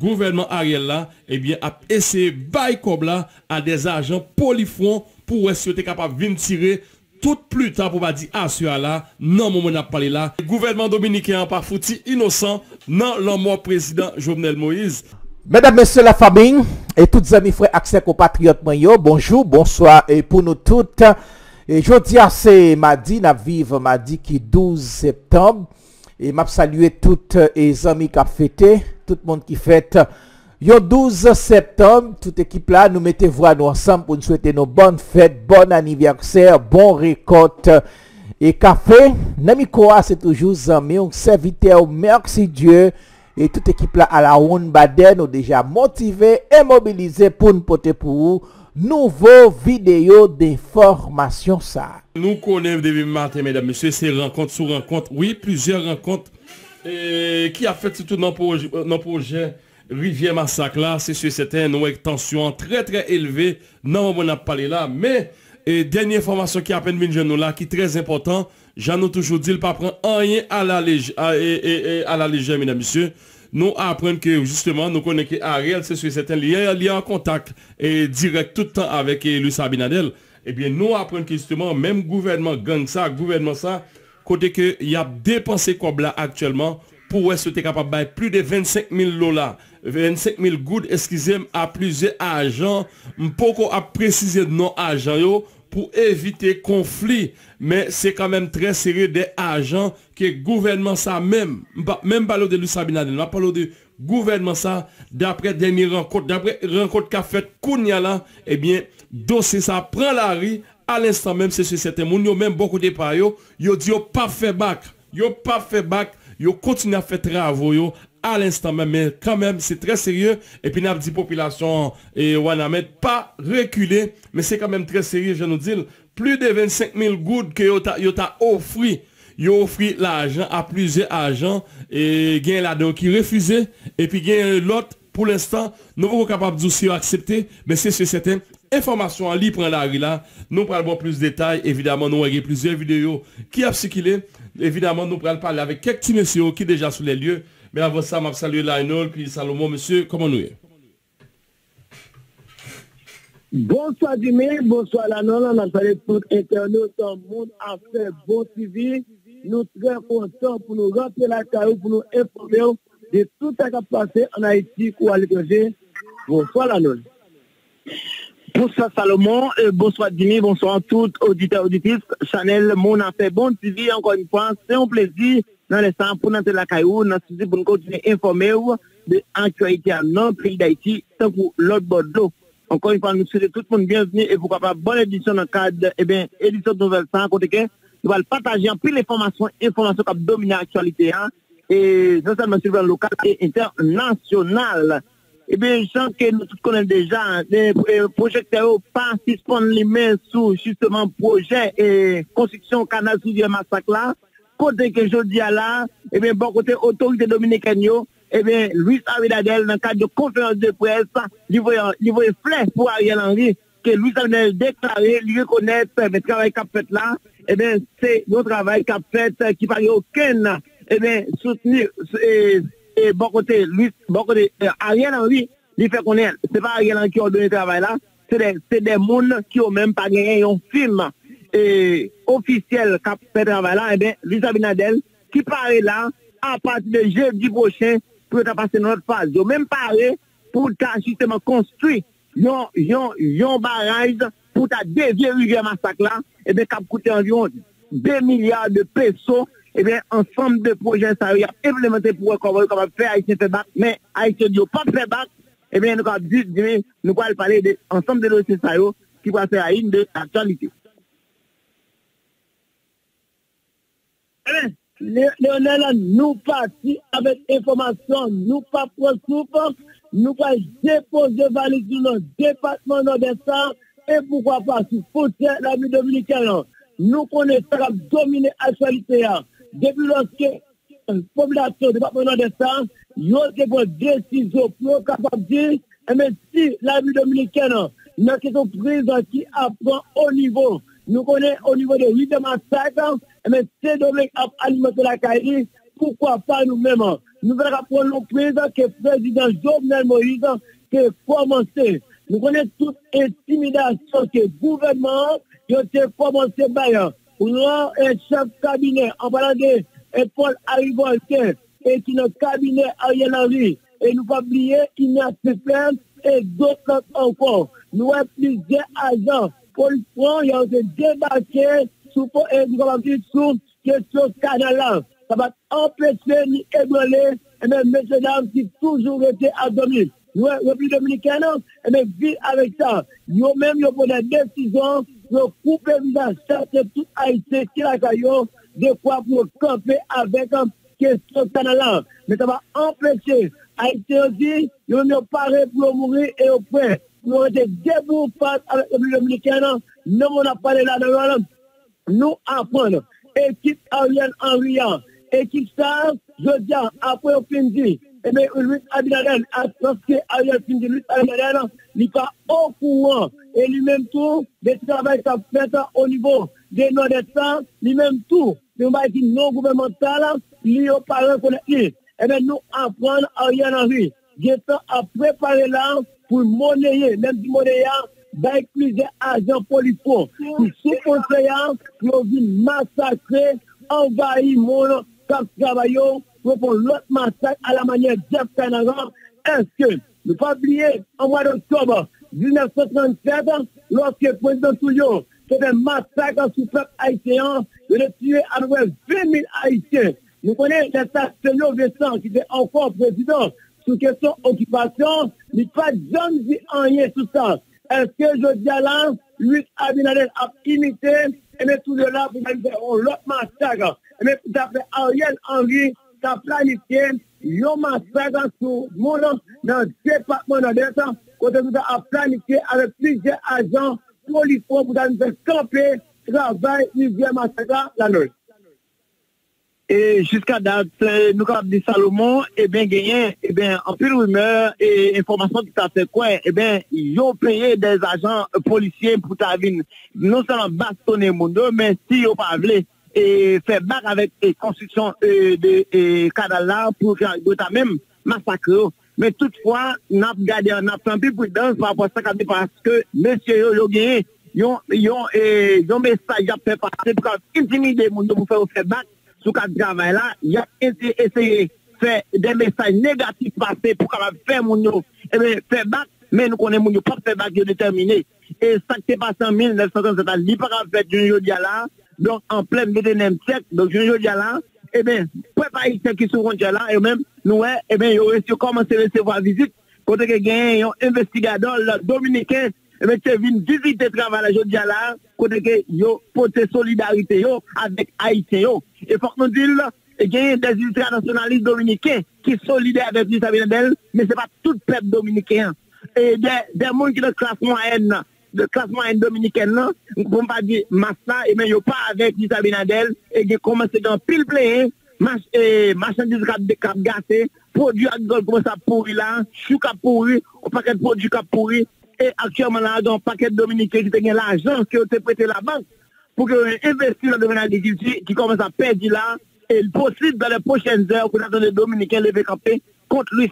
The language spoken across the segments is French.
gouvernement Ariel là, eh bien, a essayé bail comme là à des agents polyfrons pour être si capable de tirer tout plus tard pour pas dire ah celui là non mon n'a parlé là. Le gouvernement dominicain pas foutu innocent non l'homme président Jovenel Moïse. Mesdames, Messieurs la famille et toutes amis frères accès compatriotes bonjour bonsoir et pour nous toutes. Et je dis à c'est mardi n'a vive mardi qui 12 septembre et m'a salué toutes euh, les amis qui ont fêté. Tout le monde qui fête le 12 septembre, toute équipe là, nous mettons voix nous ensemble pour nous souhaiter nos bonnes fêtes, bon anniversaire, bon récolte et café. Namikoa, c'est toujours ami, un serviteur, merci Dieu. Et toute équipe là à la Ronde Baden, nous déjà motivé et mobilisé pour nous porter pour vous nouveau vidéo d'information ça. Nous connaissons depuis matin, mesdames, messieurs, c'est rencontre sur rencontre. Oui, plusieurs rencontres ki a fèt tout nan proje Rivière Massacre la, se sè sèten nou ek tansyon trè trè eleve nan moun ap pale la, men denye informasyon ki apen min jen nou la ki trèz important, jan nou toujou dil pa pran anyen a la leje mena misye, nou apren ke justement nou konen ki a real se sè sèten li an kontak direk toutan avèk Louis Abinadel, ebyen nou apren ki justement menm gouvernement gang sa, gouvernement sa, kote ke y ap depanse kob la aktuelman pou wè se te kapab bay plus de 25.000 lola, 25.000 goud eskizem a plize ajan, mpoko ap prezize non ajan yo, pou evite konflik, men se kanmen tre seri de ajan ke gouvenman sa men, men balo de Louis Sabinadel, ma palo de gouvenman sa, dapre deni renkot, dapre renkot ka fet koun ya la, eh ebyen, dosi sa pran la ri, à l'instant même, c'est certain, moun même beaucoup de par yo, yo dit yo pas fait bac, yo pas fait bac, yo continue à faire travaux à l'instant même, mais quand même, c'est très sérieux. Et puis, n'a dit population et Wanamet pas reculer, mais c'est quand même très sérieux, je nous dis. Plus de 25 000 gouttes que yo t'a offert yo offert l'argent à plusieurs agents. Et gain là-dedans qui refusait. Et puis gain l'autre pour l'instant nous sommes capables de accepter. Mais c'est ce certain information en libre la rue là. Nous prenons plus de détails. Évidemment nous avons plusieurs vidéos qui a circulé. Évidemment nous prenons parler avec quelques petits messieurs qui déjà sur les lieux. Mais avant ça, je salue Lionel, puis Salomon, monsieur, comment nous est? Bonsoir Jimmy, bonsoir Lionel, on a parlé tout internaute, tout le monde a fait bon suivi. Nous sommes très contents pour nous rentrer la carrière, pour nous informer de tout ce qui a passé en Haïti ou à l'étranger. Bonsoir Lionel. Bonsoir Salomon, euh, bonsoir Jimmy, bonsoir à tous auditeurs auditrices. Chanel, mon a fait bon suivi encore une fois. C'est un plaisir dans les temps pour notre la caillou, nous sommes pour nous continuer à informer de l'actualité dans le pays d'Haïti, tant que l'autre bord. Encore une fois, nous souhaitons tout le monde bienvenue et pourquoi pas bonne édition dans le cadre, eh bien, édition de Nouvelle 100, côté que nous allons partager en plus l'information, information qui domine l'actualité, hein, et non seulement sur le local et international. Eh bien, je sens que nous connaissons déjà les projecteurs pas suspendre les mains sous justement projet et construction canal sous massacre là. Côté que je dis là, eh bien, bon côté autorité dominicaine, eh bien, Louis Abinadel, dans le cadre de conférence de presse, il voit flèche pour Ariel Henry, que Louis Abinadel déclaré, lui reconnaître le travail qu'il a fait là, eh bien, c'est le travail qu'il a fait, qui n'a aucun, eh bien, soutenir, bon côté, lui, bon côté, euh, Ariel Henry, il fait qu'on est. C'est pas Ariel Henry qui a donné travail là. C'est des mouns qui ont même pas gagné un film et officiel qui a fait travail là. Et bien, Luis Abinadel, qui paraît là, à partir de jeudi prochain, pour passer dans notre phase. Ils ont même parlé pour ta justement construire yon, yon, yon barrage pour ta dévier rivière massacre là. Et bien, qui a coûté environ 2 milliards de pesos Ebyen, eh ansanm de proje sa yo yap implemente pou wè konvoy kon wap fè Haitien fè bak, men Haitien yo pa fè bak, ebyen eh nou ka di, di men, nou kwa al pale de ansanm de dosye sa yo ki kwa se a yin de aktualite. Ebyen, eh Leonel, nou pati avèk informasyon, nou pa prosoupan, nou pa depose valik nou nan depatman nan desan, e poukwa pa sou fote la mi dominikan nan. Nou konen sa la domine aktualite ya. Depuis lorsque la population du département nord-est, il y a des décisions pour capable de dire, mais si la vie dominicaine, nous avons prise qui apprend au niveau nous connaissons au niveau de l'île de Massacre, mais c'est à alimenter la caille, pourquoi pas nous-mêmes? Nous allons prendre président que le président Jovenel Moïse a commencé. Nous connaissons toute intimidation que le gouvernement a commencé pour un chef cabinet en parlant de Paul Arrivoltaire et qui le cabinet Ariel Henry. Et nous pas oublier qu'il y a plein et d'autres encore. Nous avons plusieurs agents front, ils ont débarqué sous, et nous avons dit sous question canal Ça va empêcher ni ébranler, et même messieurs dames qui toujours été à domicile. Nous, République dominicaine, et même vivre avec ça. Nous même, nous prenons des décisions, nous couper le visage, c'est tout Haïtien qui l'a caillou, de quoi pour camper avec une question canal Mais ça va empêcher Haïtien dit, nous ne paré pour mourir et au point. Nous avons été debout face avec le dominicaine. Nous, on a parlé là Nous apprenons. Équipe Ariel Henry, équipe ça, je dis, après au fin dit, eh bien, Louis Abinadel, lorsque Ariel fin dit, Louis Abinadel, il n'est pas au courant. Et lui-même tout, des travail qu'a fait au niveau des nord-est, lui-même tout, avons dit non gouvernemental, lui, au parent qu'on est eh bien, nous rien en vie. J'ai à préparer là pour monnayer, même si monnayer, avec plusieurs agents policiers qui sous conseillants pour venir massacrer, envahir mon travail pour l'autre massacre à la manière Jeff Canagan. Est-ce que, ne pas oublier, en mois d'octobre 1937, lorsque le président Touillon fait un massacre sur le peuple haïtien, il a tué à peu près 20 000 Haïtiens. Nous connaissons l'État Vincent qui était encore président sous question occupation, mais pas John dit rien tout ça. Est-ce que je dis là, lui, Abinadel a imité, et bien tout de là, pour faire l'autre massacre. Et bien tout à Ariel Henry, Eh eh ta planifiye yon masakran sou mounan nan depatman nan detan kote nou ta a planifiye ave plizye ajan polifon pou ta nou fè kampe travay plizye masakran nan nou. E jiska dat nou kap di Salomon, e ben genyen, e ben anpil rumeur, e informasyon ki ta fè kwen, e ben yo peye des ajan polisyen pou ta vin. Non selan bastone moun do, men si yo pa vle, et faire bac avec la construction de canal là pour faire même massacre. Mais toutefois, nous avons gardé un peu prudence par rapport à ça, parce que ont gagné, ils ont, ont message à faire passer pour intimider le monde pour faire faire bac sous cadre travail là, il a essayé de faire des messages négatifs passer pour faire mon eh faire bac, mais nous connaissons mon pas faire bac déterminé. Et ça qui s'est passé en 1937, il n'est pas fait du là, donc en plein 21e siècle, donc du jour là, eh bien, préparer ceux qui sont là, et même, nous, eh bien, ils ont commencé à recevoir visite, quand il y a un investigateur dominicain et bien, c'est venu visiter le travail aujourd'hui là, côté que yo porter solidarité avec Haïti yo. Et faut que nous disions, il y a des ultranationalistes dominicains qui sont solidaires avec Luis Abinadel, mais c'est pas tout le peuple dominicain. Et des, des gens qui sont de classe moyenne, de classe moyenne dominicaine, ne pouvons pas dire massa, et mais yo pas avec Luis Abinadel, et qui commencé dans pile plein, marchandises cap gâté, produits agricoles comme ça pourri là, chou cap pourri, un paquet de produits cap pourri, et actuellement, dans un paquet de dominicains qui ont l'argent qui ont prêté la banque pour qu'ils investissent dans le domaine de qui commence à perdre là. Et il possible dans les prochaines heures pour les dominicains lever camper contre Louis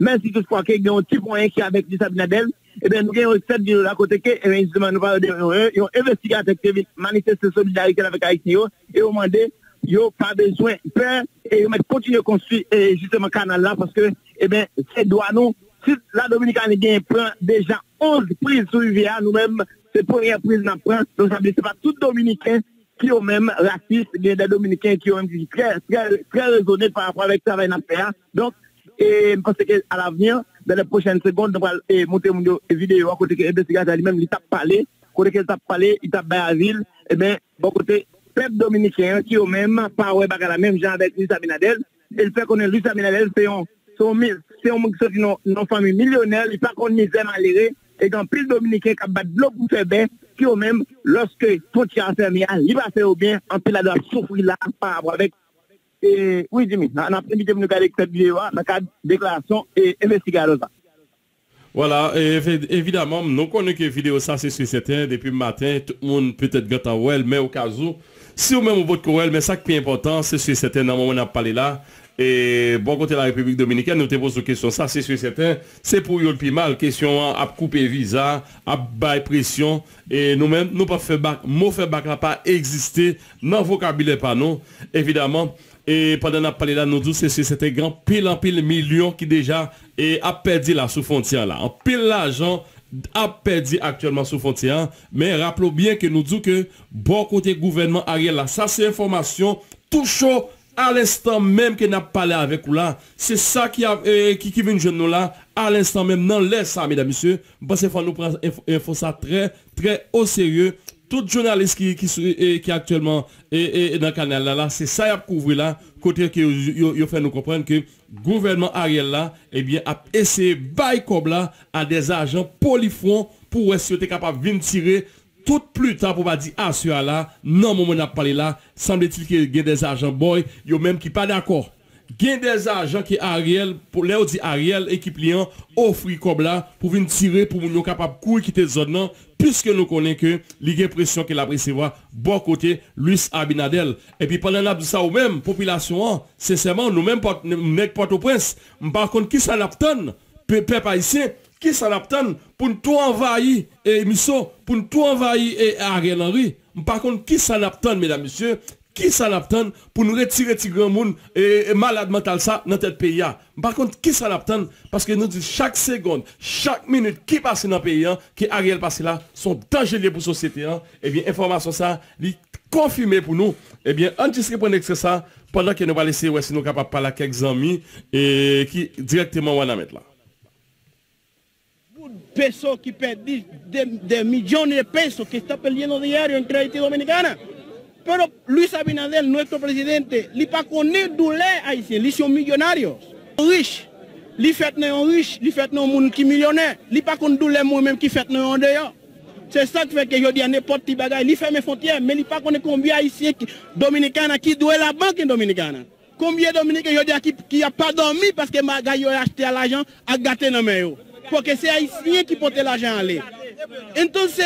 même si toutefois qu'il y a un petit point qui est avec Sabinadel, eh bien, nous avons cette vidéo à côté que, eh bien, justement, nous parlons de, ils ont investi avec manifester solidarité avec Haïti, et ont demandé, ils n'ont pas besoin de peur, et ils continuer à construire, eh, justement, le canal là, parce que, eh bien, c'est droit nous, si la Dominicane gagne prend déjà 11 prises sur Rivière, nous-mêmes, c'est première prise nous prend. Donc, ça veut dire pas tous Dominicains qui ont même racistes, il y a des Dominicains qui ont été très, très, raisonnés par rapport avec le travail faire. Donc, et je pense qu'à l'avenir, dans les prochaines secondes, nous allons monter une vidéo à côté que l'investigateur lui-même, il t'a parlé, côté qu'il t'a parlé, il t'a à ville, et bien, bon côté, peuple dominicain qui ont même, pas ouais, la même genre avec Luis Abinadel, le fait qu'on ait Luis Abinadel, c'est un c'est un sont dans famille millionnaire, il pas qu'on misère malheureux, et dans pile dominicain qui bat de l'eau pour faire bien, qui au même, lorsque ton tien fermé, il va faire bien, en pile doit souffrir là par rapport avec. E, oui, Jimmy, nan ap invite mnou kade ekse bilewa nan kade deklarasyon e investigado sa. Voilà, evidemment, nou konen ke video sa se suseten depi matin, tout moun petet gata ouel, men ou kazou, si ou men mou bot kouel, men sa ki pi important, se suseten nan moun ap pale la, e bon kote la Republik Dominikane, nou te pose kèsyon sa, se suseten, se pou yon pi mal, kèsyon ap koupe visa, ap bay presyon, E nou men, nou pa febak, mou febak la pa egziste nan vokabile pa nou. Evidaman, E pandan ap pale la nou djou se se se te gran pil an pil milyon ki deja e ap perdi la sou fontyan la. An pil la jan ap perdi aktuelman sou fontyan. Men rapplo bien ke nou djou ke bon kote gouvernement a riel la. Sa se informasyon tou chou al instan menm ke nap pale avek ou la. Se sa ki, eh, ki, ki ven jen nou la al instan menm nan lè sa, mesdames, messieurs. Bon, Basen fan nou pran info, info sa tre, tre o serye. tout journaliste qui, qui, qui actuellement est, est dans le canal là, là c'est ça à couvrir là, côté que il fait nous comprendre que gouvernement Ariel là, eh bien, a essayé bail comme là à des agents polyfrons pour être si capable de tirer tout plus tard pour pas dire ah celui là non moment on a parlé là semble-t-il qu'il y a des agents boy yo même qui pas d'accord. gen des ajan ki Ariel, pou le ou di Ariel, ekip liyan, ofri kob la, pou vin tire pou moun yo kapap kou ekite zon nan, piske nou konen ke li gen presyon ke la presewa bon kote Luis Abinadel. Epi palen ap di sa ou men, popilasyon an, seseman nou men pot, nek Port-au-Prince, mba kon ki sa lap ton, pepe pa isye, ki sa lap ton pou n tou envayi e eh, miso, pou n tou envayi e eh, Ariel Henry, mba kon ki sa lap ton, mesdames, messieurs, qui s'en attend pour nous retirer ce grand monde et, malade mental ça dans notre pays. Par contre, qui s'en attend Parce que nous disons chaque seconde, chaque minute qui passe dans le pays, qui Ariel passe là, sont dangereux pour la société. Et eh bien, information ça, confirmé pour nous. Et eh bien, on se prendre ça pendant que nous allons laisser, ouais, si nous capables de parler à quelques amis et qui directement on va mettre là pesos que perdí, de, de, millones de pesos que está perdiendo diario en crédito dominicana. Pero Luis Abinadel, nuestro presidente, li pas connaît douleur haïtien, li sont millionnaires. Riche, li fait non riche, li fait non moun qui millionnaire, li pas connaît douleur moi-même qui fait non dehors. C'est ça qui fait que je dis à n'importe qui bagaille, li fait mes frontières, mais li pas connaît combien haïtien dominicains qui doit la banque dominicana. Combien de Dominicains qui, qui a pas dormi parce que ma a acheté l'argent à gâter dans mes porque c'est haïtien qui porte l'argent aller. Entonces,